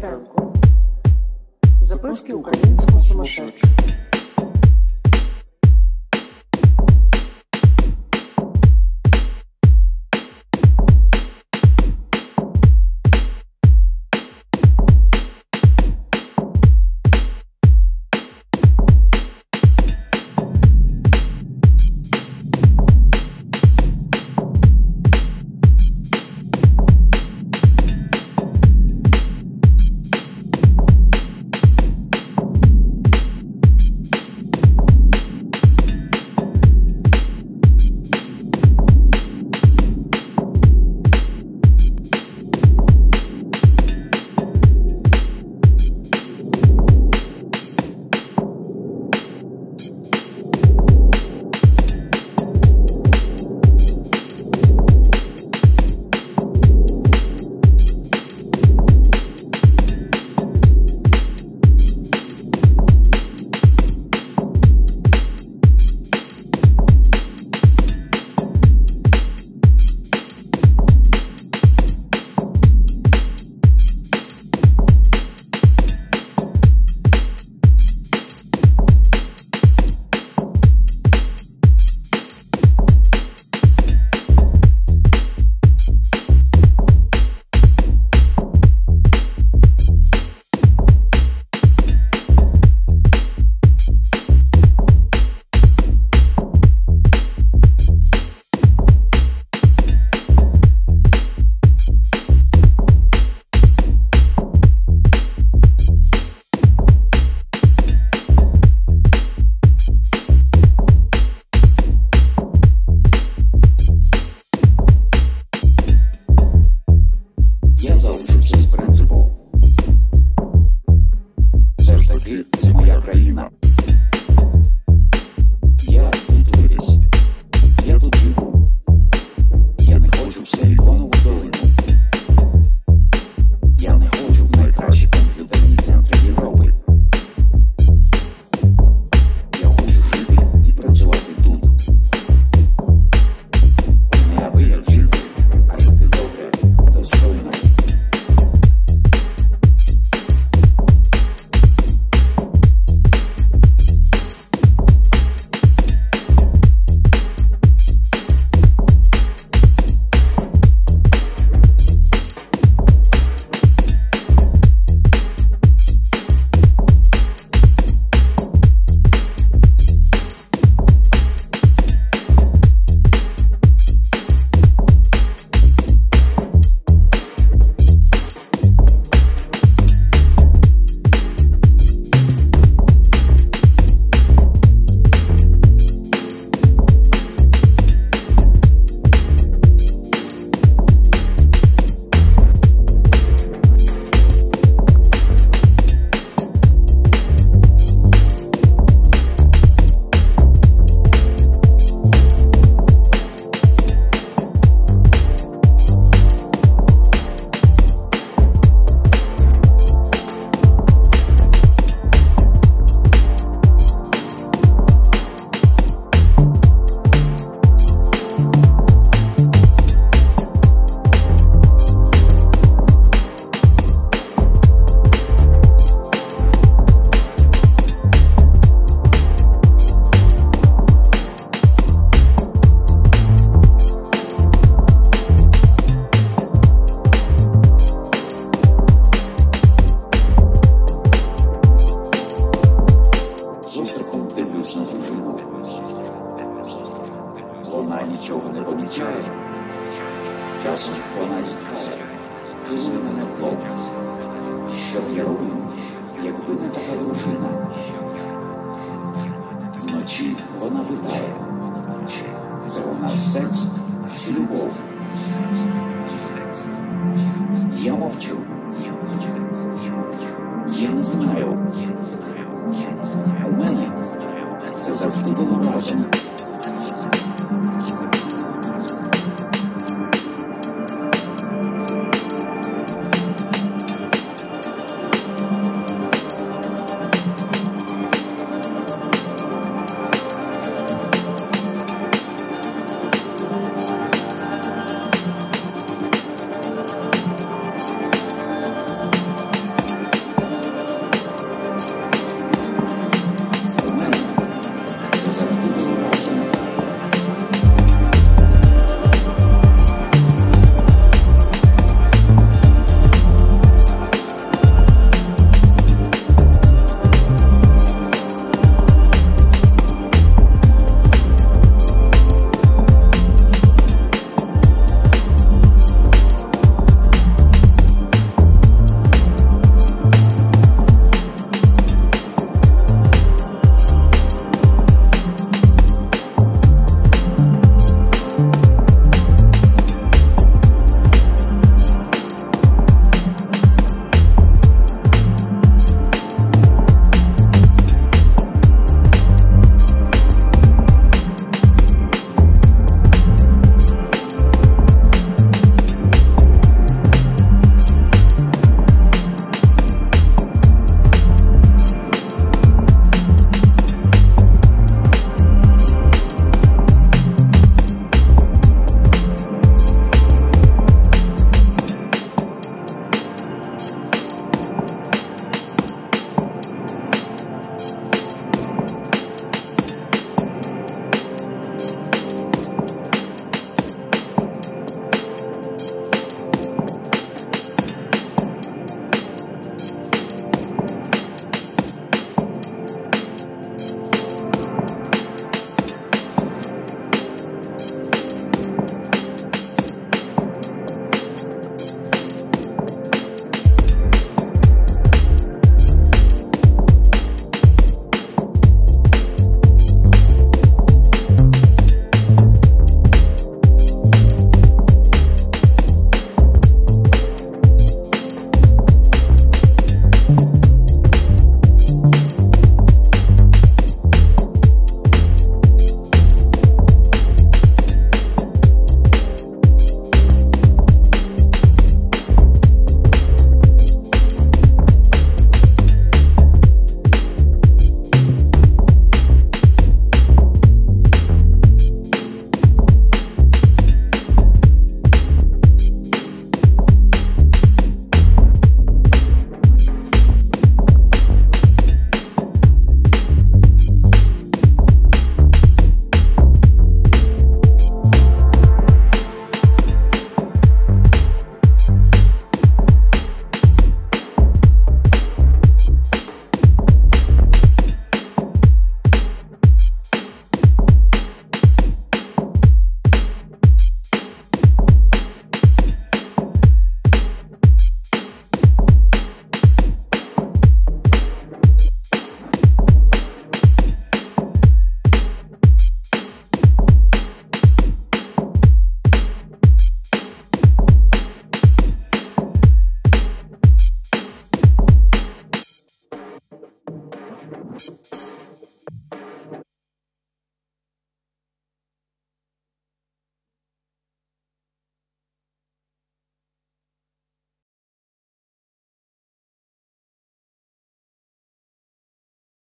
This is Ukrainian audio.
Костенко. Записки українського сумасшедшого. Часом вона зітхає. Цілує мене в. Що б я робив, якби не така дружина? Вночі вона питає. Це у нас секс чи любов? Я мовчу. Я не знаю. У мене це завжди було разом.